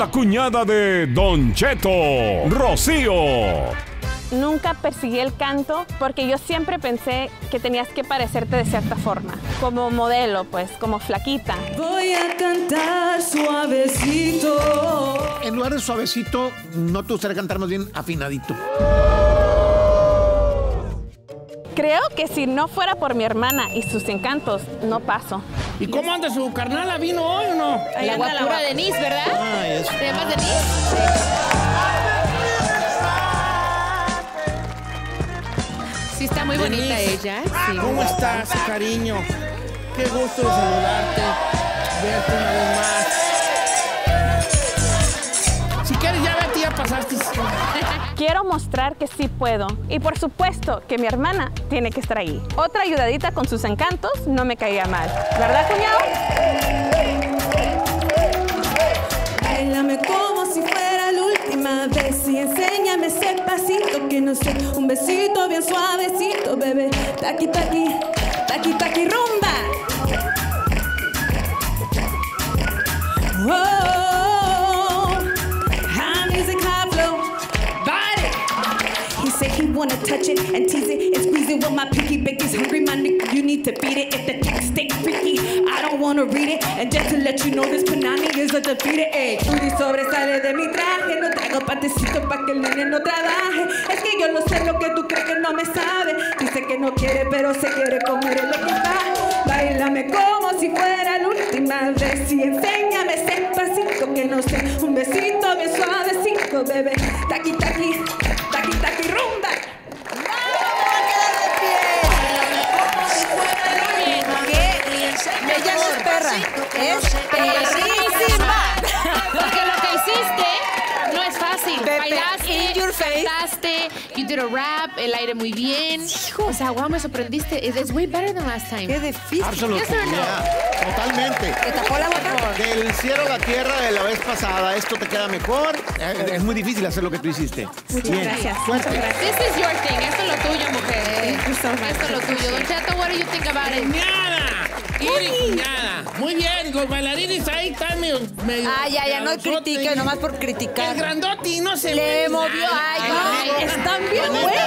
la cuñada de Don Cheto, Rocío. Nunca perseguí el canto porque yo siempre pensé que tenías que parecerte de cierta forma, como modelo, pues, como flaquita. Voy a cantar suavecito. En lugar de suavecito, no te gustaría cantar más bien afinadito. Creo que si no fuera por mi hermana y sus encantos, no paso. ¿Y cómo anda su carnala? ¿Vino hoy o no? La guapura Denise, ¿verdad? Ay, es- ¿Te llamas Denise? Sí, está muy bonita Denise, ella. Sí. ¿Cómo estás, cariño? Qué gusto saludarte, verte una vez más. Quiero mostrar que sí puedo. Y por supuesto que mi hermana tiene que estar ahí. Otra ayudadita con sus encantos no me caía mal. ¿Verdad, cuñado? Bailame como si fuera la última vez y enséñame ese pasito que no sé. Un besito bien suavecito, bebé. Taqui, taqui, taqui, taqui, rumba. He wanna touch it and tease it and squeeze it with my pinky baby's hungry. My nigga, you need to feed it. If the text stay freaky, I don't wanna read it. And just to let you know, this Panani is a defeated egg. Rudy sobresale de mi traje. No traigo patecito pa' que el nene no trabaje. Es que yo no sé lo que tú crees que no me sabe. Dice que no quiere, pero se quiere comer el equipaje. Bailame como si fuera la última vez y enséñame ese pasito que no sé. Un besito bien suavecito, bebé. Taqui, taqui, es perrísima. Porque lo que hiciste no es fácil. Pepe, Bailaste, in your face. cantaste, you did a rap, el aire muy bien. O sea, wow, me sorprendiste. It is way better than last time. Qué difícil. Absolutamente. Yes yeah, Totalmente. ¿Te tapó la boca? Del cielo a la tierra de la vez pasada, esto te queda mejor. Eh, Es muy difícil hacer lo que tú hiciste. Bien. gracias, muchas gracias. This is your thing. Esto es lo tuyo, mujer. Esto es lo tuyo. Don Cheto, what do you think about it? ¡Cuñada! Muy bien, los bailarines ahí están medio... medio Ah, ya, ya, no grandotes. critique, nomás por El criticar. grandote no se Le movió, ay, Ay, ay, están bien ¿Dónde buenos.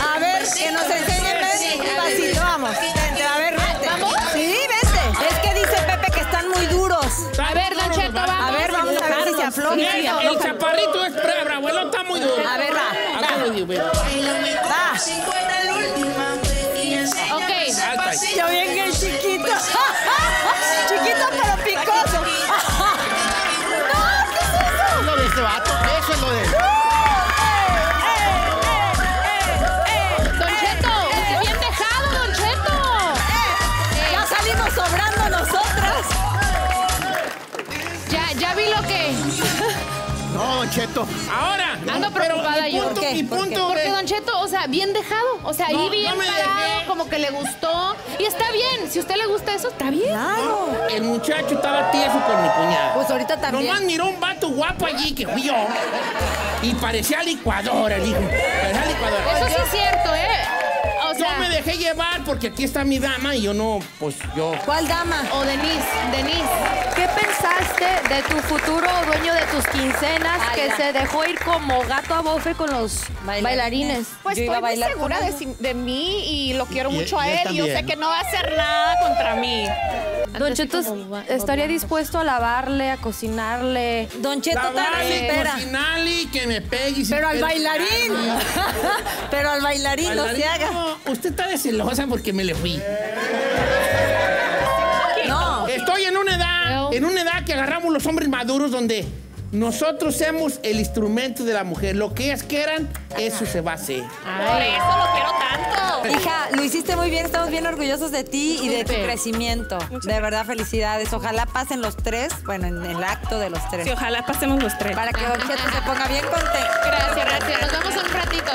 A ver, que nos enseñen un pasito, vamos. Vente, a ver, vente. Sí, vente. Es que dice Pepe que están muy duros. A ver, Don Cheto, vamos. A ver, vamos a ver si se aflojan. El, el chaparrito es bravo, él está muy duro. A ver, va, mío. Va. Alta. Yo bien el chiquito. chiquito pero picoso. no, ¿qué es eso? Es lo de este vato. Eso es lo de él. Don Cheto, usted bien dejado, Don Cheto. Ya salimos sobrando nosotras. Ya, ya vi lo que. No, Don Cheto. Ahora, Ando preocupada mi yo. punto, ¿Por qué? Don Cheto, sea, bien dejado. O sea, ahí No, bien parado, como que le gustó. Y está bien. Si a usted le gusta eso, está bien. Claro. El muchacho estaba tieso con mi cuñada. Pues ahorita también. Nomás miró un vato guapo allí que fui yo. Y parecía licuadora, el hijo. Parecía licuadora. Eso sí es cierto, ¿eh? O Yo me dejé llevar porque aquí está mi dama y yo no, pues yo. ¿Cuál dama? o Denise, Denise. ¿Qué pensaste de tu futuro dueño de tus quincenas Ay, que se dejó ir como gato a bofe con los Bailarines. bailarines? Pues Yo iba estoy muy segura de, él. si- de mí y lo quiero Y- mucho y a él. Y yo sé que no va a hacer nada contra mí. Don Cheto estaría dispuesto a lavarle, a cocinarle. Don Cheto La también vale, espera. cocinarle y que me pegue. y si Pero al bailarín. Pero al bailarín no se haga. no, usted está de celosa porque me le fui. No. Estoy en una edad, en una edad que agarramos los hombres maduros donde nosotros somos el instrumento de la mujer. Lo que ellas quieran, eso se va a hacer. Por eso lo quiero tanto. Hija, lo hiciste muy bien, estamos bien orgullosos de ti y de tu crecimiento. De verdad, felicidades. Ojalá pasen los tres, bueno, en el acto de los tres. Sí, ojalá pasemos los tres. Para que Don se ponga bien contento. Gracias, gracias. Nos vemos en un ratito.